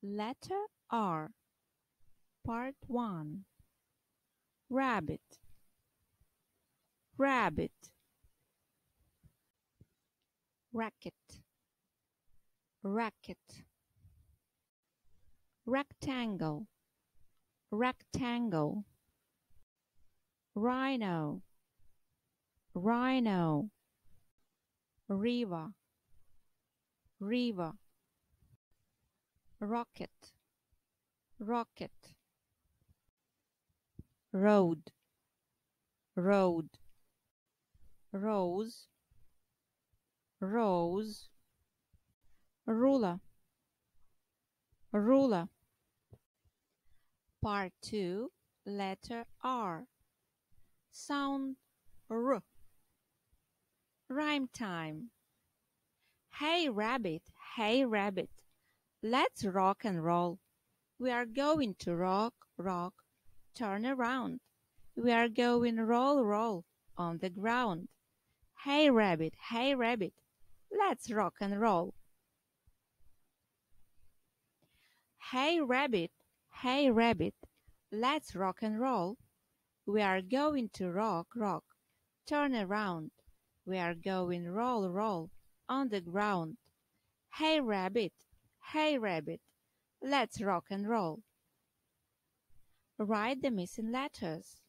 Letter R. Part 1. Rabbit. Rabbit. Racket. Racket. Rectangle. Rectangle. Rhino. Rhino. River. River rocket. Rocket. Road. Road. Rose. Rose. Ruler. Ruler. Part 2 letter r. Sound r. Rhyme time. Hey rabbit. Hey rabbit Let's rock and roll. We are going to rock, rock, turn around. We are going roll, roll on the ground. Hey rabbit, hey rabbit, let's rock and roll. Hey rabbit, hey rabbit, let's rock and roll. We are going to rock, rock, turn around. We are going roll, roll on the ground. Hey rabbit, Hey Rabbit, let's rock and roll. Write the missing letters.